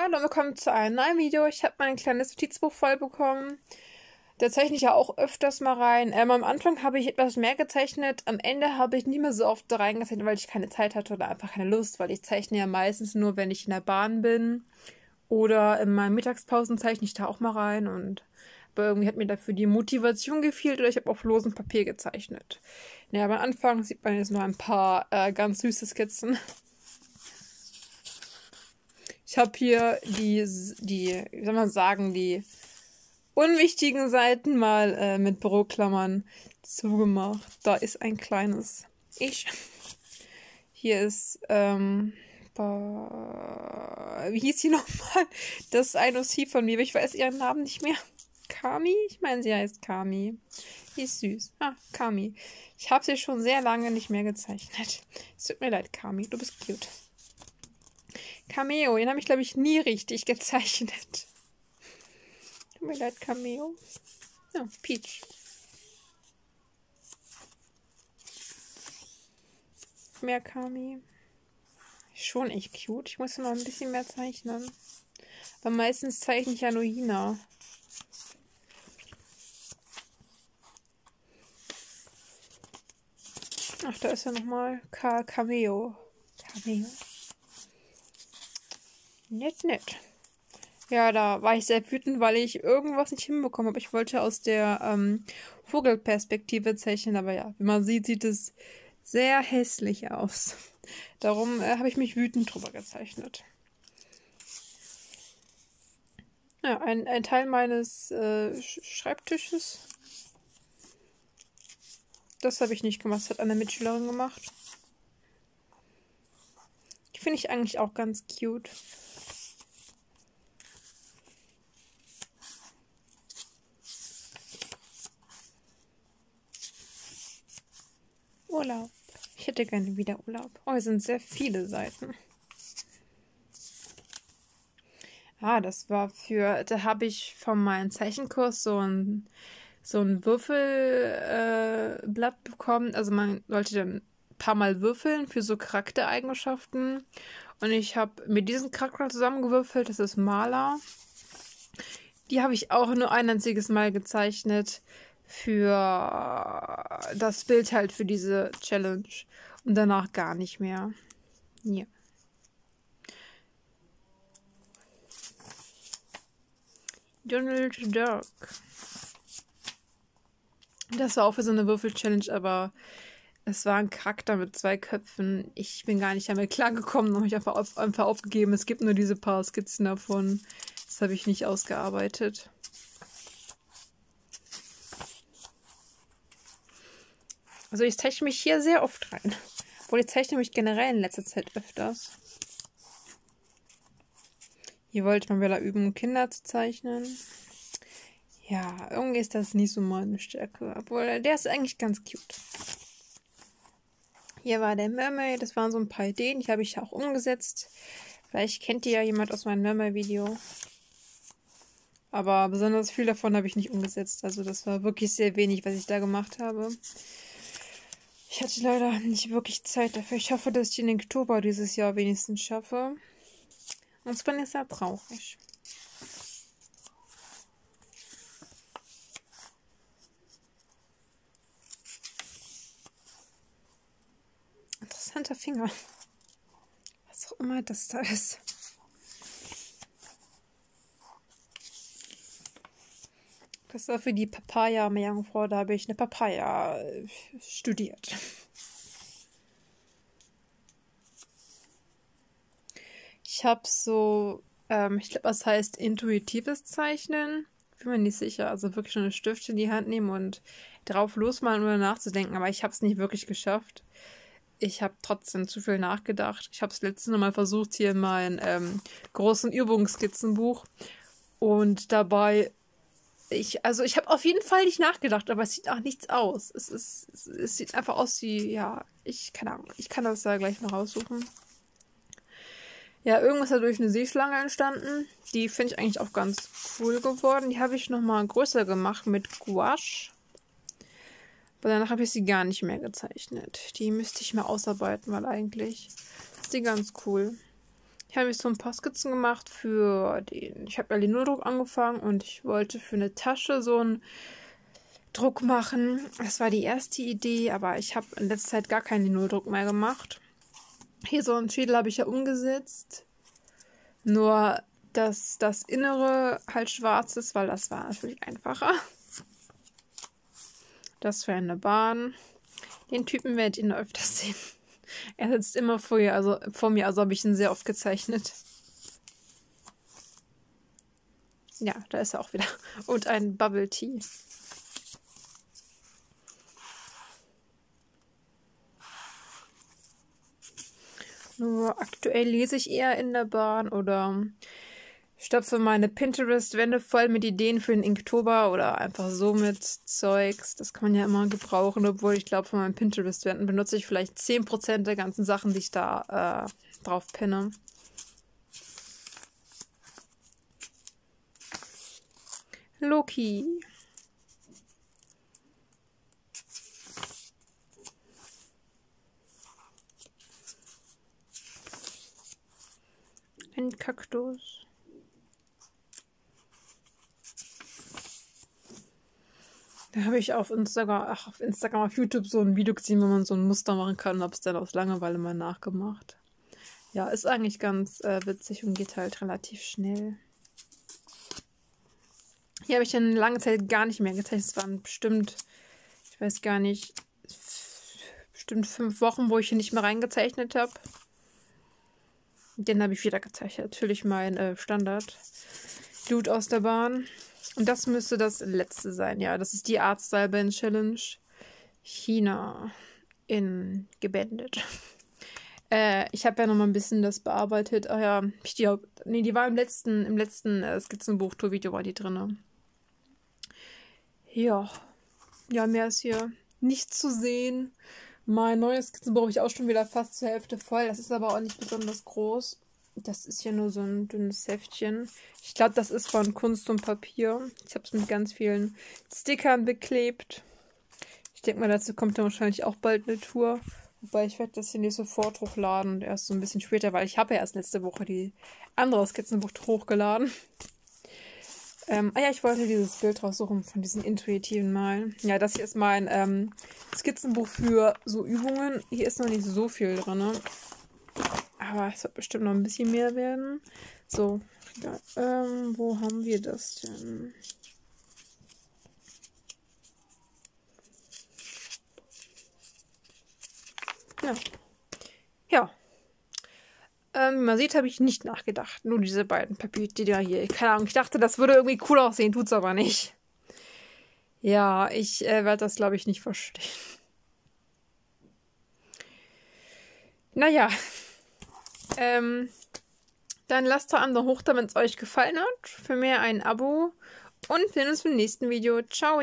Hallo, willkommen zu einem neuen Video. Ich habe mein kleines Notizbuch voll bekommen. Da zeichne ich ja auch öfters mal rein. Ähm, am Anfang habe ich etwas mehr gezeichnet. Am Ende habe ich nicht mehr so oft reingezeichnet, weil ich keine Zeit hatte oder einfach keine Lust, weil ich zeichne ja meistens nur, wenn ich in der Bahn bin. Oder in meinen Mittagspausen zeichne ich da auch mal rein. Und aber irgendwie hat mir dafür die Motivation gefehlt oder ich habe auf losem Papier gezeichnet. Naja, am Anfang sieht man jetzt nur ein paar äh, ganz süße Skizzen. Ich habe hier die, die, wie soll man sagen, die unwichtigen Seiten mal äh, mit Büroklammern zugemacht. Da ist ein kleines Ich. Hier ist, ähm, wie hieß sie nochmal? Das ist ein OC von mir, aber ich weiß ihren Namen nicht mehr. Kami? Ich meine, sie heißt Kami. Die ist süß. Ah, Kami. Ich habe sie schon sehr lange nicht mehr gezeichnet. Es tut mir leid, Kami. Du bist cute. Cameo, den habe ich, glaube ich, nie richtig gezeichnet. Tut mir leid, Cameo. Ja, oh, Peach. Mehr Kami. Schon echt cute. Ich muss noch ein bisschen mehr zeichnen. Aber meistens zeichne ich ja nur Hina. Ach, da ist ja nochmal Cameo. Cameo. Nett, nett. Ja, da war ich sehr wütend, weil ich irgendwas nicht hinbekommen habe. Ich wollte aus der ähm, Vogelperspektive zeichnen, aber ja, wie man sieht, sieht es sehr hässlich aus. Darum äh, habe ich mich wütend drüber gezeichnet. Ja, ein, ein Teil meines äh, Schreibtisches. Das habe ich nicht gemacht, das hat eine Mitschülerin gemacht. Die finde ich eigentlich auch ganz cute. Urlaub. Ich hätte gerne wieder Urlaub. Oh, es sind sehr viele Seiten. Ah, das war für, da habe ich von meinem Zeichenkurs so ein, so ein Würfelblatt äh, bekommen. Also man sollte dann ein paar Mal würfeln für so Charaktereigenschaften. Und ich habe mit diesem Charakter zusammengewürfelt. Das ist Maler. Die habe ich auch nur ein einziges Mal gezeichnet für das Bild halt für diese Challenge und danach gar nicht mehr. Ja. Donald Duck. Das war auch für so eine Würfel-Challenge, aber es war ein Charakter mit zwei Köpfen. Ich bin gar nicht damit klargekommen, habe ich einfach, auf, einfach aufgegeben. Es gibt nur diese paar Skizzen davon. Das habe ich nicht ausgearbeitet. Also ich zeichne mich hier sehr oft rein. Obwohl ich zeichne mich generell in letzter Zeit öfters. Hier wollte ich mal wieder üben, Kinder zu zeichnen. Ja, irgendwie ist das nicht so meine Stärke. Obwohl, der ist eigentlich ganz cute. Hier war der Mermaid. Das waren so ein paar Ideen. Die habe ich auch umgesetzt. Vielleicht kennt ihr ja jemand aus meinem Mermaid-Video. Aber besonders viel davon habe ich nicht umgesetzt. Also das war wirklich sehr wenig, was ich da gemacht habe. Ich hatte leider nicht wirklich Zeit dafür. Ich hoffe, dass ich den Oktober dieses Jahr wenigstens schaffe. Sonst bin ich sehr traurig. Interessanter Finger. Was auch immer das da ist. Das war für die Papaya-Meerjungfrau, da habe ich eine Papaya äh, studiert. Ich habe so, ähm, ich glaube, was heißt intuitives Zeichnen. Bin mir nicht sicher. Also wirklich schon einen Stift in die Hand nehmen und drauf losmalen, ohne nachzudenken. Aber ich habe es nicht wirklich geschafft. Ich habe trotzdem zu viel nachgedacht. Ich habe es letztes Mal versucht hier in meinem ähm, großen Übungsskizzenbuch. Und dabei ich, also ich habe auf jeden Fall nicht nachgedacht, aber es sieht auch nichts aus. Es, ist, es, sieht einfach aus wie, ja, ich, keine Ahnung, ich kann das ja gleich noch raussuchen. Ja, irgendwas ist durch eine Seeschlange entstanden. Die finde ich eigentlich auch ganz cool geworden. Die habe ich nochmal größer gemacht mit Gouache. Aber danach habe ich sie gar nicht mehr gezeichnet. Die müsste ich mal ausarbeiten, weil eigentlich ist die ganz cool. Ich habe mich so ein paar Skizzen gemacht für den. Ich habe Nuldruck angefangen und ich wollte für eine Tasche so einen Druck machen. Das war die erste Idee, aber ich habe in letzter Zeit gar keinen Nuldruck mehr gemacht. Hier so einen Schädel habe ich ja umgesetzt. Nur, dass das Innere halt schwarz ist, weil das war natürlich einfacher. Das für eine Bahn. Den Typen werdet ihr noch öfters sehen. Er sitzt immer vor, ihr, also, vor mir, also habe ich ihn sehr oft gezeichnet. Ja, da ist er auch wieder. Und ein Bubble Tea. Nur aktuell lese ich eher in der Bahn oder stopfe meine Pinterest-Wände voll mit Ideen für den Inktober oder einfach so mit Zeugs. Das kann man ja immer gebrauchen, obwohl ich glaube, von meinen Pinterest-Wänden benutze ich vielleicht 10% der ganzen Sachen, die ich da äh, drauf pinne. Loki. Ein Kaktus. Da habe ich auf Instagram, ach, auf Instagram, auf YouTube so ein Video gesehen, wo man so ein Muster machen kann und habe es dann aus Langeweile mal nachgemacht. Ja, ist eigentlich ganz äh, witzig und geht halt relativ schnell. Hier habe ich eine lange Zeit gar nicht mehr gezeichnet. Es waren bestimmt, ich weiß gar nicht, bestimmt fünf Wochen, wo ich hier nicht mehr reingezeichnet habe. Den habe ich wieder gezeichnet. Natürlich mein äh, Standard. Dude aus der Bahn. Und das müsste das letzte sein. Ja, das ist die Artstyle Band Challenge. China in gebändet. Äh, ich habe ja noch mal ein bisschen das bearbeitet. Ah ja, ich die, nee, die war im letzten, im letzten äh, Skizzenbuch-Tour-Video war die drin. Ja. Ja, mehr ist hier nicht zu sehen. Mein neues Skizzenbuch habe ich auch schon wieder fast zur Hälfte voll. Das ist aber auch nicht besonders groß. Das ist hier nur so ein dünnes Heftchen. Ich glaube, das ist von Kunst und Papier. Ich habe es mit ganz vielen Stickern beklebt. Ich denke mal, dazu kommt dann wahrscheinlich auch bald eine Tour. Wobei ich werde das hier nicht sofort hochladen und erst so ein bisschen später, weil ich habe ja erst letzte Woche die andere Skizzenbuch hochgeladen. Ähm, ah ja, ich wollte dieses Bild raussuchen von diesen intuitiven Malen. Ja, das hier ist mein ähm, Skizzenbuch für so Übungen. Hier ist noch nicht so viel drin. Ne? Aber es wird bestimmt noch ein bisschen mehr werden. So, ja, ähm, wo haben wir das denn? Ja. Ja. Ähm, wie man sieht, habe ich nicht nachgedacht. Nur diese beiden Papierdinger hier. Keine Ahnung, ich dachte, das würde irgendwie cool aussehen, tut's aber nicht. Ja, ich äh, werde das, glaube ich, nicht verstehen. Naja. Ähm, dann lasst doch andere hoch, wenn es euch gefallen hat. Für mehr ein Abo. Und wir sehen uns im nächsten Video. Ciao!